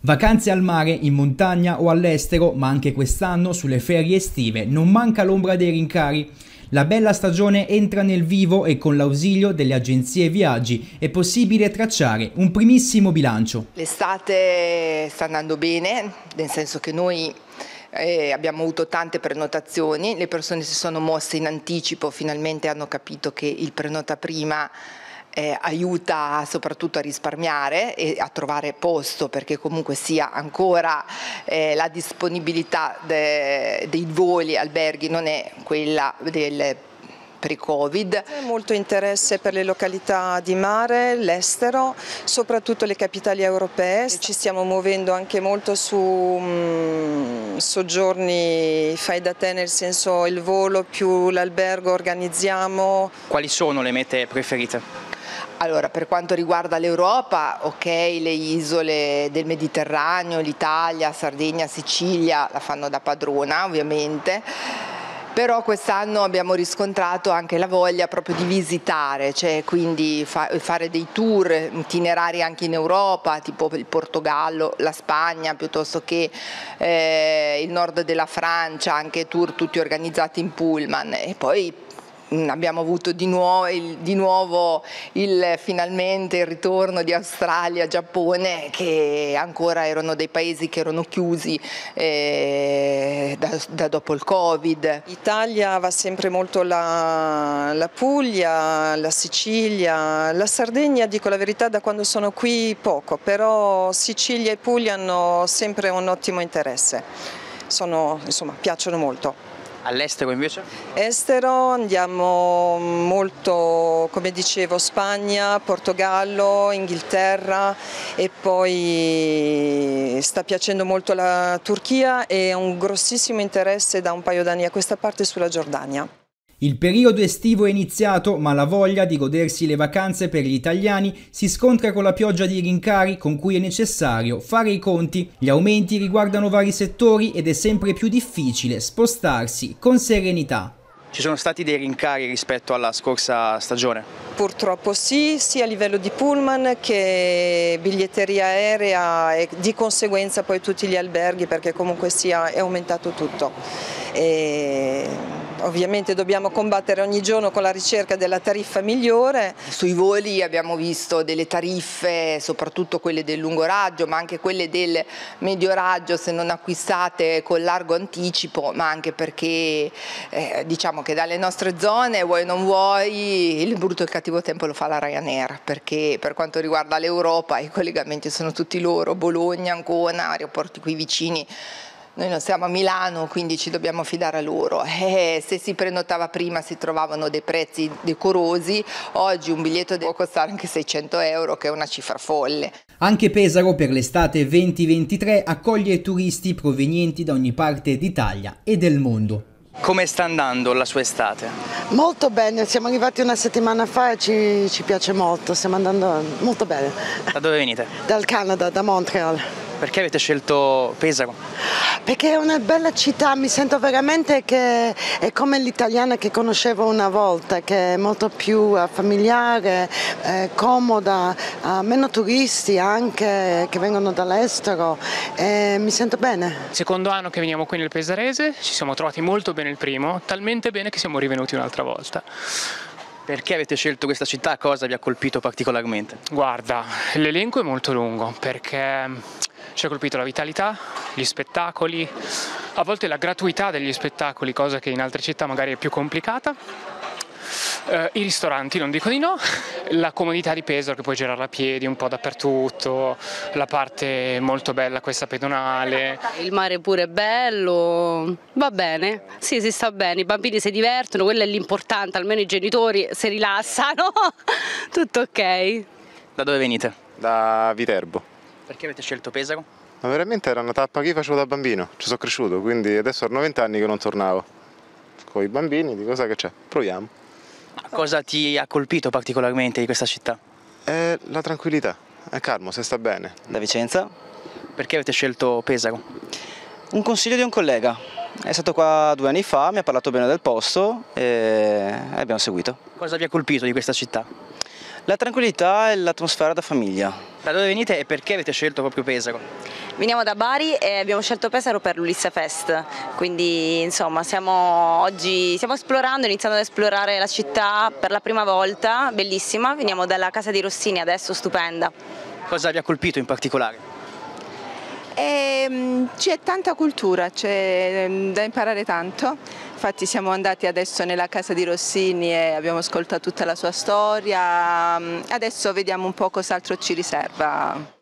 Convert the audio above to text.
Vacanze al mare, in montagna o all'estero, ma anche quest'anno sulle ferie estive non manca l'ombra dei rincari. La bella stagione entra nel vivo e con l'ausilio delle agenzie viaggi è possibile tracciare un primissimo bilancio. L'estate sta andando bene, nel senso che noi eh, abbiamo avuto tante prenotazioni, le persone si sono mosse in anticipo, finalmente hanno capito che il prenota prima eh, aiuta soprattutto a risparmiare e a trovare posto perché comunque sia ancora eh, la disponibilità de, dei voli alberghi non è quella del pre-Covid. C'è molto interesse per le località di mare, l'estero, soprattutto le capitali europee. Ci stiamo muovendo anche molto su mh, mm, soggiorni fai da te, nel senso il volo più l'albergo organizziamo. Quali sono le mete preferite? Allora, per quanto riguarda l'Europa, ok, le isole del Mediterraneo, l'Italia, Sardegna, Sicilia la fanno da padrona ovviamente, però quest'anno abbiamo riscontrato anche la voglia proprio di visitare, cioè quindi fa fare dei tour itinerari anche in Europa, tipo il Portogallo, la Spagna, piuttosto che eh, il nord della Francia, anche tour tutti organizzati in pullman. E poi abbiamo avuto di nuovo, il, di nuovo il, finalmente il ritorno di Australia, Giappone che ancora erano dei paesi che erano chiusi eh, da, da, dopo il Covid. Italia va sempre molto la, la, Puglia, la Sicilia, la Sardegna dico la verità da quando sono qui poco, però Sicilia e Puglia hanno sempre un ottimo interesse, sono, insomma, piacciono molto. All'estero invece? Estero andiamo molto, come dicevo, Spagna, Portogallo, Inghilterra e poi sta piacendo molto la Turchia e un grossissimo interesse da un paio d'anni a questa parte sulla Giordania. Il periodo estivo è iniziato, ma la voglia di godersi le vacanze per gli italiani si scontra con la pioggia di rincari con cui è necessario fare i conti. Gli aumenti riguardano vari settori ed è sempre più difficile spostarsi con serenità. Ci sono stati dei rincari rispetto alla scorsa stagione? Purtroppo sì, sia a livello di pullman che biglietteria aerea e di conseguenza poi tutti gli alberghi perché comunque sia è aumentato tutto. E Ovviamente dobbiamo combattere ogni giorno con la ricerca della tariffa migliore. Sui voli abbiamo visto delle tariffe, soprattutto quelle del lungo raggio, ma anche quelle del medio raggio se non acquistate con largo anticipo, ma anche perché eh, diciamo che dalle nostre zone, vuoi o non vuoi, il brutto e il cattivo tempo lo fa la Ryanair, perché per quanto riguarda l'Europa i collegamenti sono tutti loro, Bologna, Ancona, aeroporti qui vicini noi non siamo a Milano, quindi ci dobbiamo fidare a loro. Eh, se si prenotava prima si trovavano dei prezzi decorosi, oggi un biglietto può costare anche 600 euro, che è una cifra folle. Anche Pesaro per l'estate 2023 accoglie turisti provenienti da ogni parte d'Italia e del mondo. Come sta andando la sua estate? Molto bene, siamo arrivati una settimana fa e ci, ci piace molto, stiamo andando molto bene. Da dove venite? Dal Canada, da Montreal. Perché avete scelto Pesaro? Perché è una bella città, mi sento veramente che è come l'italiana che conoscevo una volta, che è molto più eh, familiare, eh, comoda, meno turisti anche che vengono dall'estero e mi sento bene. Secondo anno che veniamo qui nel Pesarese, ci siamo trovati molto bene il primo, talmente bene che siamo rivenuti un'altra volta. Perché avete scelto questa città? Cosa vi ha colpito particolarmente? Guarda, l'elenco è molto lungo perché ci ha colpito la vitalità, gli spettacoli, a volte la gratuità degli spettacoli, cosa che in altre città magari è più complicata. Uh, I ristoranti, non dico di no, la comodità di Pesaro che puoi girare a piedi un po' dappertutto, la parte molto bella questa pedonale. Il mare pure è bello, va bene, sì si sta bene, i bambini si divertono, quello è l'importante, almeno i genitori si rilassano, tutto ok. Da dove venite? Da Viterbo. Perché avete scelto Pesaro? Ma veramente era una tappa che io facevo da bambino, ci sono cresciuto, quindi adesso erano vent'anni che non tornavo. Con i bambini, di cosa che c'è? Proviamo. Cosa ti ha colpito particolarmente di questa città? È la tranquillità, è calmo, se sta bene. Da Vicenza? Perché avete scelto Pesaro? Un consiglio di un collega, è stato qua due anni fa, mi ha parlato bene del posto e abbiamo seguito. Cosa vi ha colpito di questa città? La tranquillità e l'atmosfera da famiglia. Da dove venite e perché avete scelto proprio Pesaro? Veniamo da Bari e abbiamo scelto Pesaro per l'Ulisse Fest, quindi insomma stiamo oggi stiamo esplorando, iniziando ad esplorare la città per la prima volta, bellissima, veniamo dalla casa di Rossini adesso, stupenda. Cosa vi ha colpito in particolare? E, c'è tanta cultura, c'è mm, da imparare tanto, infatti siamo andati adesso nella casa di Rossini e abbiamo ascoltato tutta la sua storia, adesso vediamo un po' cos'altro ci riserva.